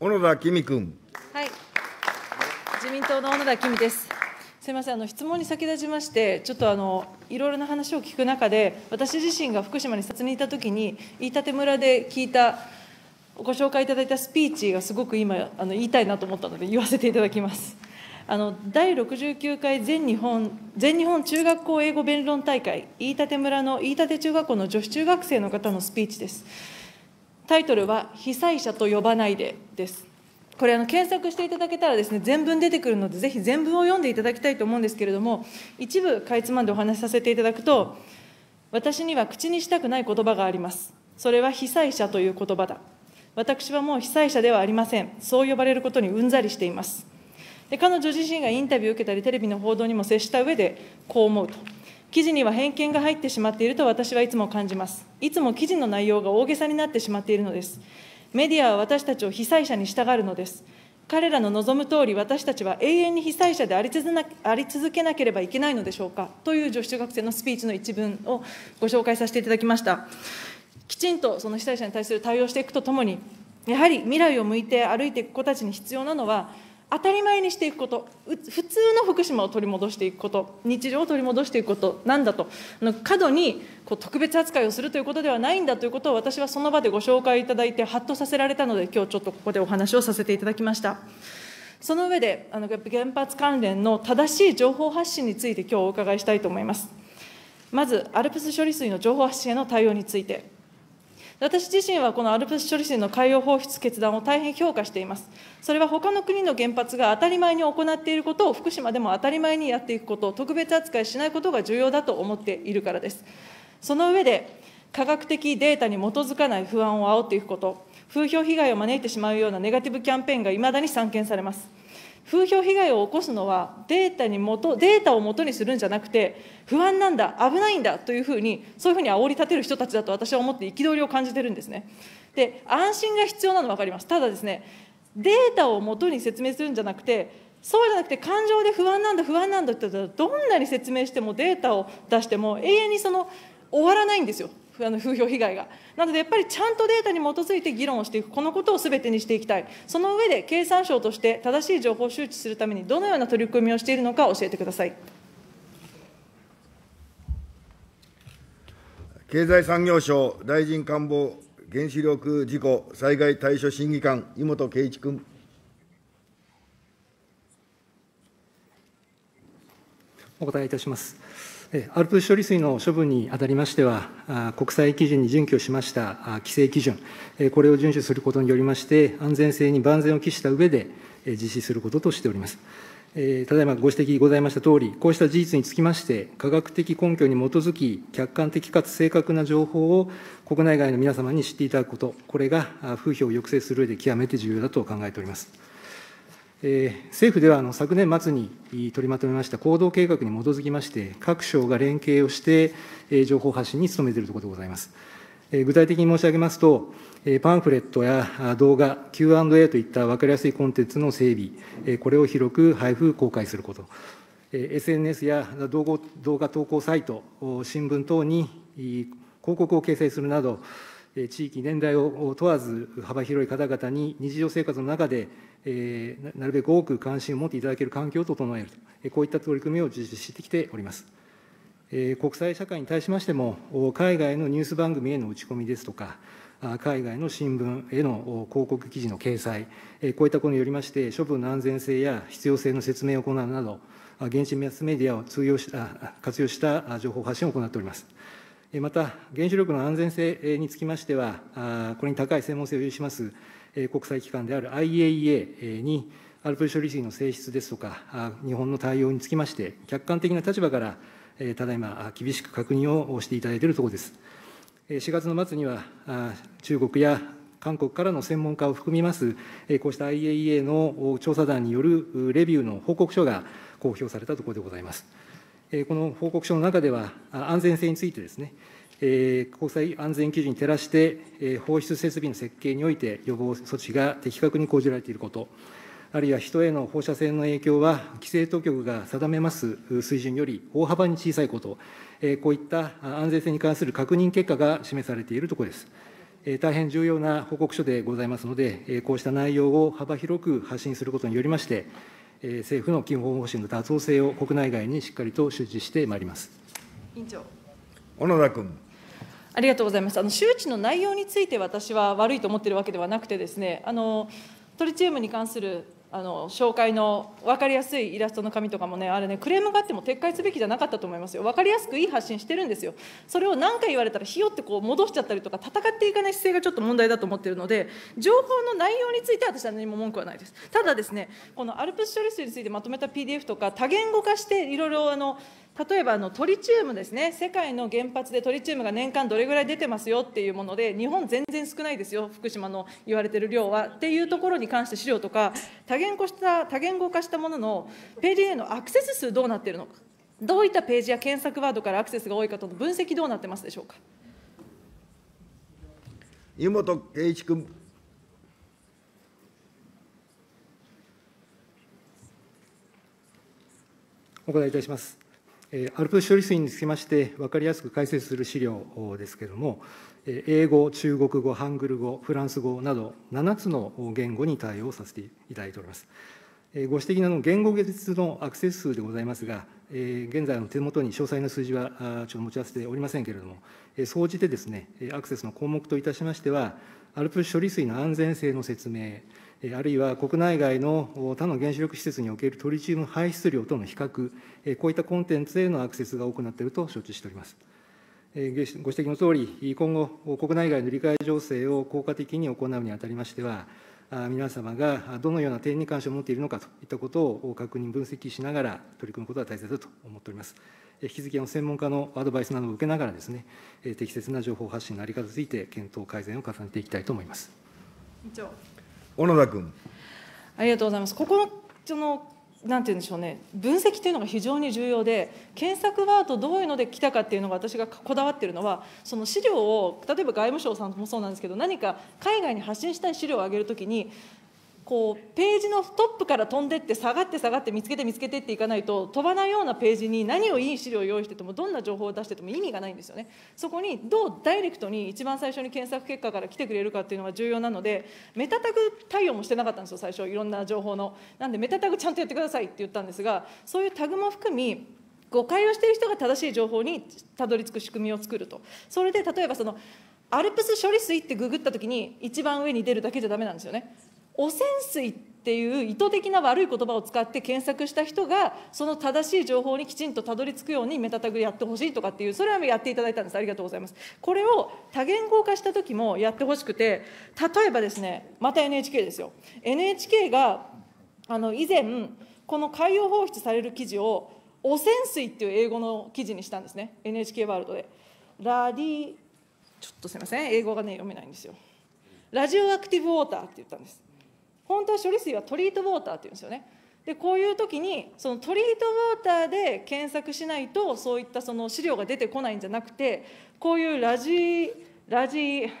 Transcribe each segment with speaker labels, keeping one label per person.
Speaker 1: 小野田公君。
Speaker 2: はい。自民党の小野田公です。すみません、あの質問に先立ちまして、ちょっとあのいろいろな話を聞く中で、私自身が福島に視察にいたときに、飯舘村で聞いた、ご紹介いただいたスピーチがすごく今、あの言いたいなと思ったので、言わせていただきます。あの第69回全日本全日本中学校英語弁論大会、飯舘村の飯舘中学校の女子中学生の方のスピーチです。タイトルは、被災者と呼ばないでです。これあの、検索していただけたらですね、全文出てくるので、ぜひ全文を読んでいただきたいと思うんですけれども、一部かいつまんでお話しさせていただくと、私には口にしたくない言葉があります。それは被災者という言葉だ。私はもう被災者ではありません。そう呼ばれることにうんざりしています。で彼女自身がインタビューを受けたり、テレビの報道にも接した上で、こう思うと。記事には偏見が入ってしまっていると私はいつも感じます。いつも記事の内容が大げさになってしまっているのです。メディアは私たちを被災者に従うのです。彼らの望むとおり、私たちは永遠に被災者であり続なあり続けなければいけないのでしょうかという女子中学生のスピーチの一文をご紹介させていただきました。きちんとその被災者に対する対応していくとともに、やはり未来を向いて歩いていく子たちに必要なのは、当たり前にしていくこと、普通の福島を取り戻していくこと、日常を取り戻していくことなんだと、過度にこう特別扱いをするということではないんだということを、私はその場でご紹介いただいて、はっとさせられたので、今日ちょっとここでお話をさせていただきました。その上で、あの原発関連の正しい情報発信について、今日お伺いしたいと思います。まず、アルプス処理水の情報発信への対応について。私自身はこのアルプス処理水の海洋放出決断を大変評価しています。それは他の国の原発が当たり前に行っていることを福島でも当たり前にやっていくことを、特別扱いしないことが重要だと思っているからです。その上で、科学的データに基づかない不安を煽っていくこと、風評被害を招いてしまうようなネガティブキャンペーンがいまだに散見されます。風評被害を起こすのは、データにもと、データをもとにするんじゃなくて、不安なんだ、危ないんだというふうに、そういうふうに煽り立てる人たちだと私は思って憤りを感じてるんですね。で、安心が必要なのは分かります。ただですね、データをもとに説明するんじゃなくて、そうじゃなくて感情で不安なんだ、不安なんだって言ったら、どんなに説明してもデータを出しても、永遠にその終わらないんですよ。あの風評被害が。なので、やっぱりちゃんとデータに基づいて議論をしていく、このことをすべてにしていきたい、その上で経産省として正しい情報を周知するために、どのような取り組みをしているのか教えてください。
Speaker 1: 経済産業省大臣官房原子力事故災害対処審議官、井本圭一君。
Speaker 3: お答えいたします。えアルプス処理水の処分にあたりましては、国際基準に準拠しました規制基準、これを遵守することによりまして、安全性に万全を期した上で、実施することとしております。ただいまご指摘ございましたとおり、こうした事実につきまして、科学的根拠に基づき、客観的かつ正確な情報を国内外の皆様に知っていただくこと、これが風評を抑制する上で極めて重要だと考えております。政府では昨年末に取りまとめました行動計画に基づきまして、各省が連携をして、情報発信に努めているところでございます。具体的に申し上げますと、パンフレットや動画、Q&A といった分かりやすいコンテンツの整備、これを広く配布、公開すること、SNS や動画投稿サイト、新聞等に広告を掲載するなど、地域、年代を問わず、幅広い方々に日常生活の中で、なるべく多く関心を持っていただける環境を整えると、こういった取り組みを実施してきております。国際社会に対しましても、海外のニュース番組への打ち込みですとか、海外の新聞への広告記事の掲載、こういったことによりまして、処分の安全性や必要性の説明を行うなど、現地マスメディアを通用しあ活用した情報発信を行っております。また、原子力の安全性につきましては、これに高い専門性を有します、国際機関である IAEA に、アルプス処理水の性質ですとか、日本の対応につきまして、客観的な立場から、ただいま厳しく確認をしていただいているところです。4月の末には、中国や韓国からの専門家を含みます、こうした IAEA の調査団によるレビューの報告書が公表されたところでございます。この報告書の中では、安全性についてですね、国際安全基準に照らして、放出設備の設計において予防措置が的確に講じられていること、あるいは人への放射線の影響は、規制当局が定めます水準より大幅に小さいこと、こういった安全性に関する確認結果が示されているところです。大変重要な報告書でございますので、こうした内容を幅広く発信することによりまして、政府の基本方針の妥当性を国内外にしっかりと周知してまいります
Speaker 2: 委員長
Speaker 1: 小野田君。
Speaker 2: ありがとうございます。あの周知の内容について私は悪いと思っているわけではなくてですね、あのトリチウムに関するあの紹介の分かりやすいイラストの紙とかもね、あれね、クレームがあっても撤回すべきじゃなかったと思いますよ、分かりやすくいい発信してるんですよ、それを何回言われたら、ひよってこう戻しちゃったりとか、戦っていかない姿勢がちょっと問題だと思ってるので、情報の内容については私は何も文句はないです。ただですね、このアルプス処理水についてまとめた PDF とか、多言語化して、いろいろあの例えばあのトリチウムですね、世界の原発でトリチウムが年間どれぐらい出てますよっていうもので、日本全然少ないですよ、福島の言われてる量はっていうところに関して資料とか、多言語した多言語化したもののページへのアクセス数どうなっているのか、どういったページや検索ワードからアクセスが多いかとの分析どうなってますでしょうか。
Speaker 1: 湯本圭一君。
Speaker 3: お答えいたします。アルプス処理水につきまして、分かりやすく解説する資料ですけれども、英語、中国語、ハングル語、フランス語など、7つの言語に対応させていただいております。ご指摘の言語別のアクセス数でございますが、現在の手元に詳細な数字はちょっと持ち合わせておりませんけれども、総じてですね、アクセスの項目といたしましては、アルプス処理水の安全性の説明、あるいは国内外の他の原子力施設におけるトリチウム排出量との比較、こういったコンテンツへのアクセスが多くなっていると承知しております。ご指摘のとおり、今後、国内外の理解情勢を効果的に行うにあたりましては、皆様がどのような点に関心を持っているのかといったことを確認、分析しながら取り組むことが大切だと思っております。引き続き専門家のアドバイスなどを受けながらですね、適切な情報発信の在り方について検討改善を重ねていきたいと思います。
Speaker 2: 委員長
Speaker 1: 小野田君。
Speaker 2: ありがとうございます。ここのそのなんて言うんでしょうね、分析というのが非常に重要で、検索ワードどういうので来たかっていうのが、私がこだわっているのは、その資料を、例えば外務省さんもそうなんですけど、何か海外に発信したい資料を上げるときに、こうページのトップから飛んでって下がって下がって見つけて見つけてっていかないと飛ばないようなページに何をいい資料を用意しててもどんな情報を出してても意味がないんですよね。そこにどうダイレクトに一番最初に検索結果から来てくれるかっていうのが重要なのでメタタグ対応もしてなかったんですよ最初いろんな情報の。なんでメタタグちゃんとやってくださいって言ったんですがそういうタグも含み誤解をしている人が正しい情報にたどり着く仕組みを作ると。それで例えばそのアルプス処理水ってググったときに一番上に出るだけじゃダメなんですよね。汚染水っていう意図的な悪い言葉を使って検索した人がその正しい情報にきちんとたどり着くようにメタタグやってほしいとかっていうそれはやっていただいたんです。ありがとうございます。これを多言語化した時もやってほしくて例えばですねまた NHK ですよ。NHK があの以前この海洋放出される記事を汚染水っていう英語の記事にしたんですね。NHK ワールドで。ラディちょっとすみません。英語がね読めないんですよ。ラジオアクティブウォーターって言ったんです。本当は処理水はトリートウォーターって言うんですよね。でこういう時にそのトリートウォーターで検索しないとそういったその資料が出てこないんじゃなくてこういうラジラジ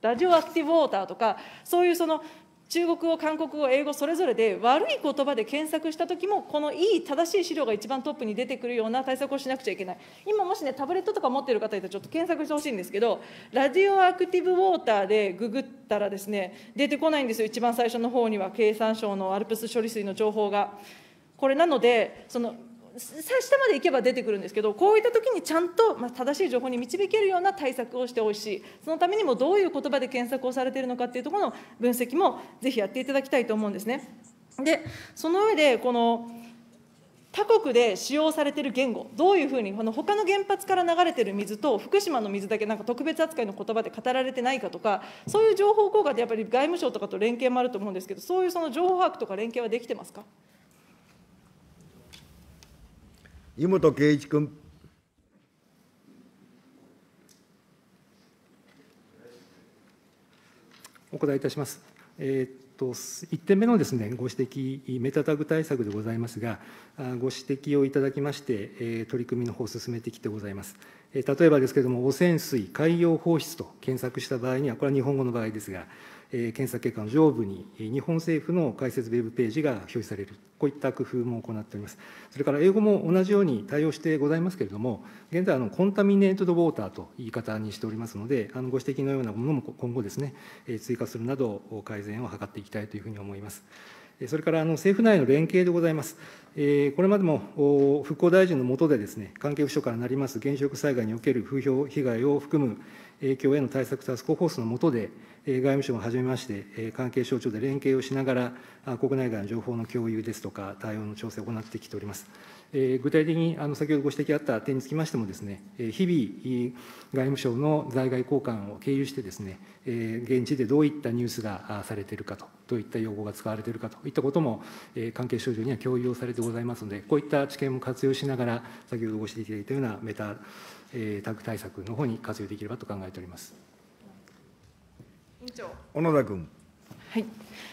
Speaker 2: ラジオアクティブウォーターとかそういうその中国語、韓国語、英語それぞれで悪い言葉で検索したときも、このいい正しい資料が一番トップに出てくるような対策をしなくちゃいけない。今もしね、タブレットとか持ってる方いたらちょっと検索してほしいんですけど、ラジオアクティブウォーターでググったらですね、出てこないんですよ、一番最初の方には、経産省のアルプス処理水の情報が。これなので、その下まで行けば出てくるんですけど、こういった時にちゃんと、ま、正しい情報に導けるような対策をしてほしい、そのためにもどういう言葉で検索をされているのかっていうところの分析もぜひやっていただきたいと思うんですね。で、その上で、この他国で使用されている言語、どういうふうに、の他の原発から流れている水と、福島の水だけなんか特別扱いの言葉で語られてないかとか、そういう情報効果でやっぱり外務省とかと連携もあると思うんですけど、そういうその情報把握とか連携はできてますか？
Speaker 1: 井本圭一君。
Speaker 3: お答えいたします。えーと1点目のです、ね、ご指摘、メタタグ対策でございますが、ご指摘をいただきまして、取り組みの方を進めてきてございます。例えばですけれども、汚染水、海洋放出と検索した場合には、これは日本語の場合ですが、検索結果の上部に日本政府の解説ウェブページが表示される、こういった工夫も行っております。それから英語も同じように対応してございますけれども、現在、コンタミネートドウォーターと言い方にしておりますので、あのご指摘のようなものも今後ですね、追加するなど、改善を図っていきたいというふうに思います。それから政府内の連携でございます。これまでも復興大臣の下でですね、関係府省からなります原子力災害における風評被害を含む影響への対策タスクフォースの下で、外務省をはじめまして、関係省庁で連携をしながら、国内外の情報の共有ですとか、対応の調整を行ってきております。具体的に先ほどご指摘あった点につきましてもですね、日々、外務省の在外交換を経由してですね、現地でどういったニュースがされているかと、どういった用語が使われているかといったことも、関係省庁には共有をされてございますので、こういった知見も活用しながら、先ほどご指摘いただいたようなメタタグ対策の方に活用できればと考えております。
Speaker 2: 委員長
Speaker 1: 小野田君。
Speaker 2: はい、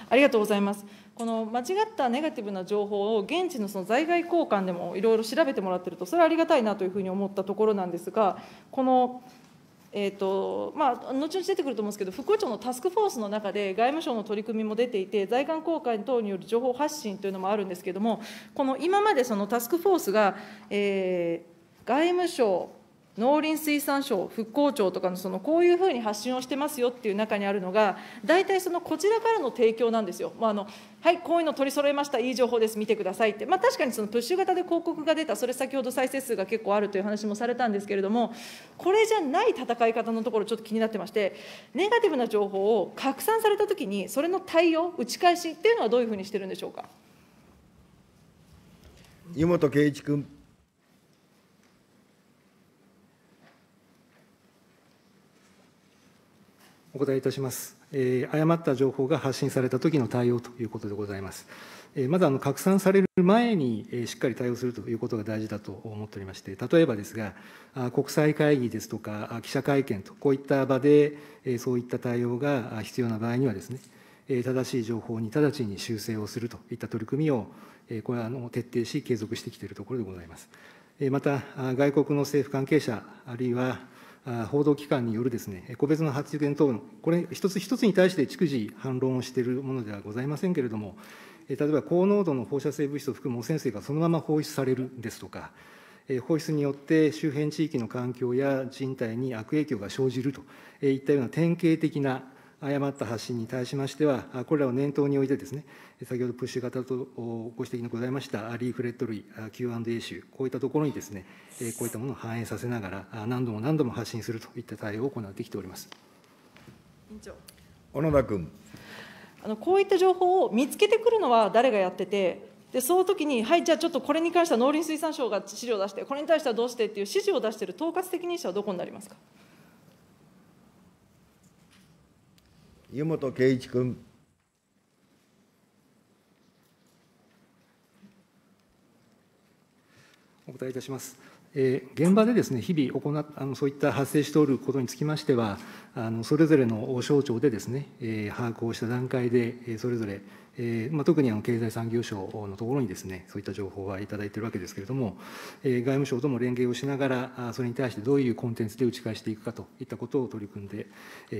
Speaker 2: ありがとうございます。この間違ったネガティブな情報を現地のその在外交換でもいろいろ調べてもらってると、それはありがたいなというふうに思ったところなんですが、このえーとまあ、後々出てくると思うんですけど、復興庁のタスクフォースの中で、外務省の取り組みも出ていて、在韓公開等による情報発信というのもあるんですけれども、この今までそのタスクフォースが、えー、外務省、農林水産省、復興庁とかのそのこういうふうに発信をしてますよっていう中にあるのが、大体そのこちらからの提供なんですよ。まあ、あのはい、こういうの取り揃えました、いい情報です、見てくださいって、まあ、確かにそのプッシュ型で広告が出た、それ先ほど再生数が結構あるという話もされたんですけれども、これじゃない戦い方のところ、ちょっと気になってまして、ネガティブな情報を拡散されたときに、それの対応、打ち返しっていうのはどういうふうにしてるんでしょうか？
Speaker 1: 湯本圭一君。
Speaker 3: お答えいたします。えー、誤った情報が発信されたときの対応ということでございます。えー、まずあの拡散される前に、えー、しっかり対応するということが大事だと思っておりまして、例えばですが、あ国際会議ですとか、記者会見と、こういった場で、えー、そういった対応が必要な場合にはですね、え正しい情報に直ちに修正をするといった取り組みを、えこれはあの徹底し、継続してきているところでございます。また、外国の政府関係者、あるいは報道機関によるですね、個別の発言等、これ、一つ一つに対して逐次反論をしているものではございませんけれども、例えば高濃度の放射性物質を含む汚染水がそのまま放出されるですとか、放出によって周辺地域の環境や人体に悪影響が生じるといったような典型的な誤った発信に対しましては、これらを念頭においてですね、先ほどプッシュ型とご指摘のございましたリーフレット類、Q&A 集、こういったところにですね、こういったものを反映させながら、何度も何度も発信するといった対応を行ってきております。
Speaker 2: 委員長
Speaker 1: 小野田君。
Speaker 2: あのこういった情報を見つけてくるのは誰がやってて、でその時に、はい、じゃあちょっとこれに関しては農林水産省が資料を出して、これに対してはどうしてっていう指示を出している統括責任者はどこになりますか？
Speaker 1: 湯本圭一君。
Speaker 3: お答えいたします。えー、現場でですね、日々行っあのそういった発生しておることにつきましては、あのそれぞれの省庁でですね、えー、把握をした段階で、えー、それぞれ、えーまあ、特にあの経済産業省のところにですね、そういった情報はいいているわけですけれども、えー、外務省とも連携をしながら、あそれに対してどういうコンテンツで打ち返していくかといったことを取り組んで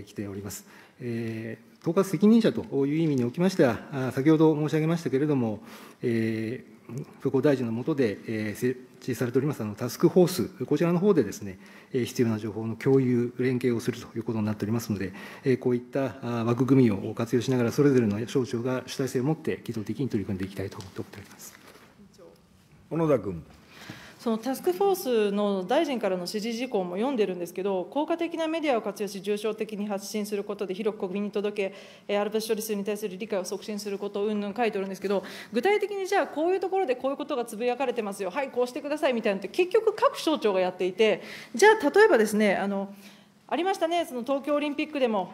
Speaker 3: きております。えー、統括責任者という意味におきましては、先ほど申し上げましたけれども、えー復興大臣の下で、え、設置されておりますあのタスクフォース、こちらの方でですね、必要な情報の共有、連携をするということになっておりますので、こういった枠組みを活用しながら、それぞれの省庁が主体性を持って機動的に取り組んでいきたいと思っております
Speaker 1: 小野田君。
Speaker 2: そのタスクフォースの大臣からの指示事項も読んでるんですけど、効果的なメディアを活用し、重症的に発信することで、広く国民に届け、アルプス処理水に対する理解を促進することをうんぬん書いておるんですけど、具体的にじゃあ、こういうところでこういうことがつぶやかれてますよ、はい、こうしてくださいみたいなのって、結局、各省庁がやっていて、じゃあ、例えばですね、あのありましたね、その東京オリンピックでも、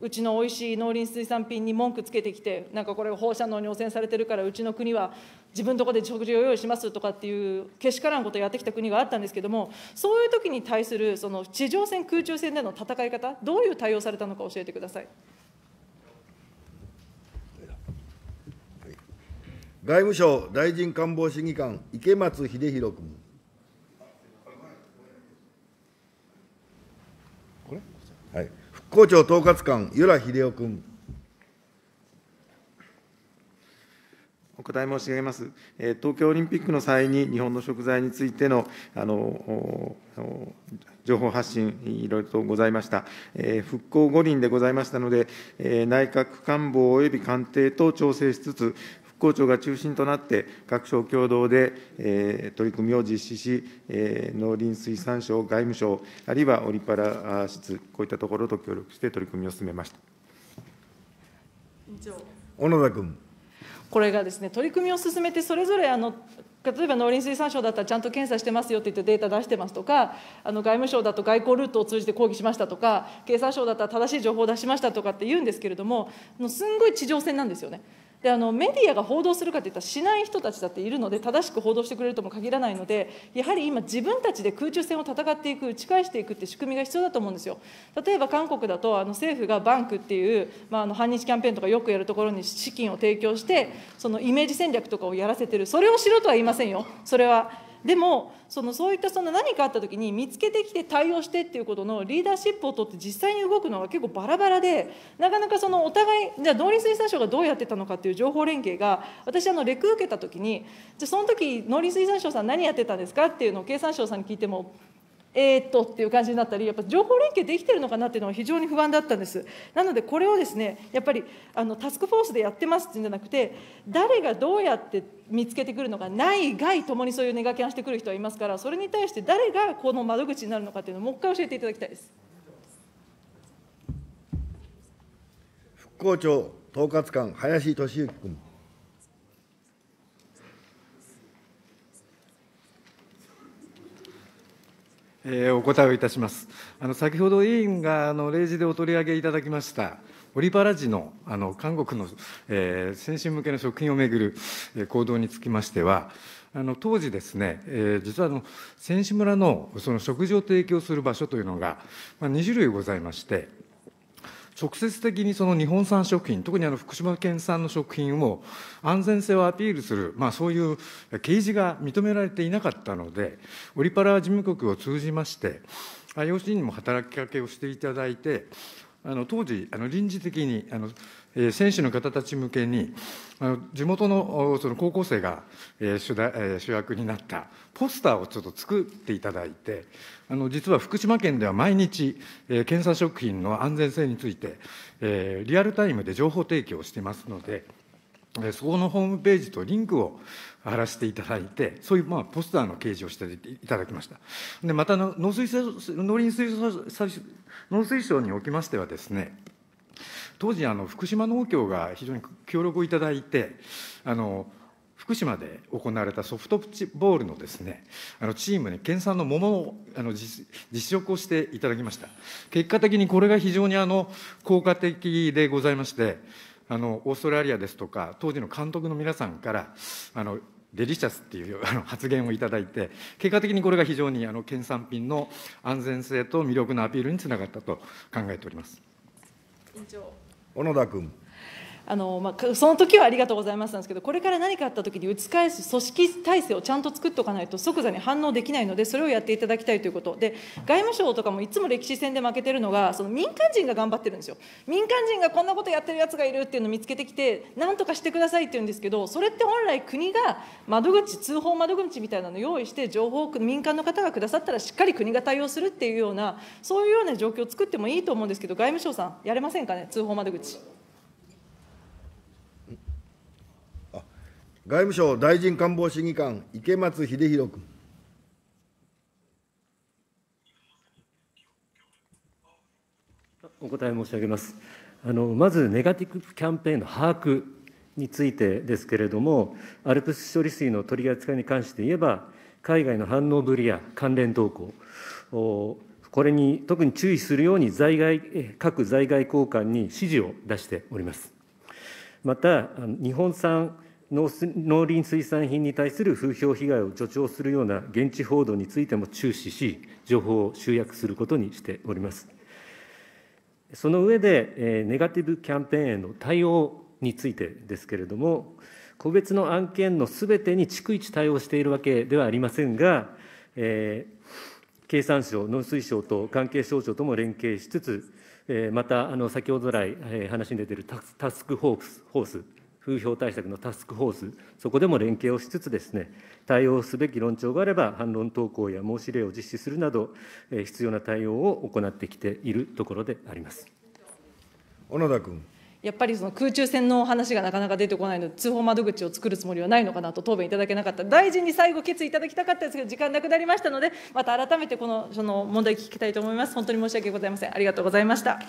Speaker 2: うちのおいしい農林水産品に文句つけてきて、なんかこれ、放射能に汚染されてるから、うちの国は自分のとこで食事を用意しますとかっていう、けしからんことをやってきた国があったんですけども、そういう時に対するその地上戦、空中戦での戦い方、どういう対応されたのか教えてください。
Speaker 1: 外務省大臣官房審議官、池松秀弘君。はい。復興庁統括官、由良秀夫君。
Speaker 4: お答え申し上げます。えー東京オリンピックの際に、日本の食材についてのあの情報発信、いろいろとございました。えー復興五輪でございましたので、えー内閣官房及び官邸と調整しつつ、復興庁が中心となって、各省共同で、えー取り組みを実施し、えー農林水産省、外務省、あるいはオリパラ室、こういったところと協力して取り組みを進めました。
Speaker 1: 小野田君。
Speaker 2: これがですね、取り組みを進めて、それぞれあの例えば農林水産省だったらちゃんと検査してますよって言ってデータ出してますとか、あの外務省だと外交ルートを通じて抗議しましたとか、経産省だったら正しい情報を出しましたとかって言うんですけれども、もうすんごい地上戦なんですよね。であのメディアが報道するかといったらしない人たちだっているので正しく報道してくれるとも限らないのでやはり今自分たちで空中戦を戦っていく打ち返していくって仕組みが必要だと思うんですよ。例えば韓国だとあの政府がバンクっていう、まあ、あの反日キャンペーンとかよくやるところに資金を提供してそのイメージ戦略とかをやらせてる。それをしろとは言いませんよ。それはでもそのそういったその何かあった時に見つけてきて対応してっていうことのリーダーシップを取って実際に動くのが結構バラバラでなかなかそのお互いじゃあ農林水産省がどうやってたのかっていう情報連携が私あのレク受けた時にじゃあその時農林水産省さん何やってたんですかっていうのを経産省さんに聞いてもえー、っとっていう感じになったり、やっぱ情報連携できてるのかなっていうのは非常に不安だったんです。なので、これをですね、やっぱりあのタスクフォースでやってますっていうんじゃなくて、誰がどうやって見つけてくるのか、内外ともにそういうネガキャンしてくる人はいますから、それに対して誰がこの窓口になるのかっていうのをもう一回教えていただきたいです。
Speaker 1: 復興庁統括官、林俊之君。
Speaker 5: えーお答えをいたします。あの先ほど委員があの例示でお取り上げいただきました、オリパラ時のあの韓国の、えー先進向けの食品をめぐるえー行動につきましては、あの当時ですね、えー実はあの選手村のその食事を提供する場所というのが、まあ、2種類ございまして、直接的にその日本産食品、特にあの福島県産の食品を安全性をアピールする、まあ、そういう掲示が認められていなかったので、オリパラ事務局を通じまして、IOC にも働きかけをしていただいて、あの当時、あの臨時的にあの、選手の方たち向けに、地元のその高校生が、主題主役になったポスターをちょっと作っていただいて、あの実は福島県では毎日、検査食品の安全性について、リアルタイムで情報提供してますので、そこのホームページとリンクを貼らせていただいて、そういうまあポスターの掲示をしていただきました。でまた農水省農林水産農水省におきましてはですね、当時あの福島農協が非常に協力をいただいてあの福島で行われたソフトボールのですねあのチームに県産の桃をあの実実食をしていただきました結果的にこれが非常にあの効果的でございましてあのオーストラリアですとか当時の監督の皆さんからあのデリシャスっていうあの発言をいただいて、結果的にこれが非常にあの県産品の安全性と魅力のアピールにつながったと考えております。
Speaker 2: 委員長
Speaker 1: 小野田君。
Speaker 2: あのまあ、その時はありがとうございましたんですけど、これから何かあった時に打ち返す組織体制をちゃんと作っておかないと、即座に反応できないので、それをやっていただきたいということ、で外務省とかもいつも歴史戦で負けてるのが、その民間人が頑張ってるんですよ、民間人がこんなことやってるやつがいるっていうのを見つけてきて、なんとかしてくださいって言うんですけど、それって本来、国が窓口、通報窓口みたいなのを用意して、情報を民間の方がくださったら、しっかり国が対応するっていうような、そういうような状況を作ってもいいと思うんですけど、外務省さん、やれませんかね、通報窓口。
Speaker 1: 外務省大臣官房審議官、池松秀弘君。
Speaker 6: お答え申し上げます。あのまず、ネガティブキャンペーンの把握についてですけれども、アルプス処理水の取り扱いに関して言えば、海外の反応ぶりや関連動向、これに特に注意するように在外各在外交換に指示を出しております。また、日本産農林水産品に対する風評被害を助長するような現地報道についても注視し、情報を集約することにしております。その上で、ネガティブキャンペーンへの対応についてですけれども、個別の案件のすべてに逐一対応しているわけではありませんが、えー、経産省、農水省と関係省庁とも連携しつつ、えー、またあの先ほど来、えー、話に出ているタスクホース、風評対策のタスクフォース、そこでも連携をしつつですね、対応すべき論調があれば、反論投稿や申し入れを実施するなど、必要な対応を行ってきているところであります
Speaker 1: 小野田君。
Speaker 2: やっぱりその空中戦の話がなかなか出てこないので、通報窓口を作るつもりはないのかなと答弁いただけなかった、大臣に最後、決意いただきたかったですけど、時間なくなりましたので、また改めてこのその問題聞きたいと思います。本当に申し訳ございません。ありがとうございました。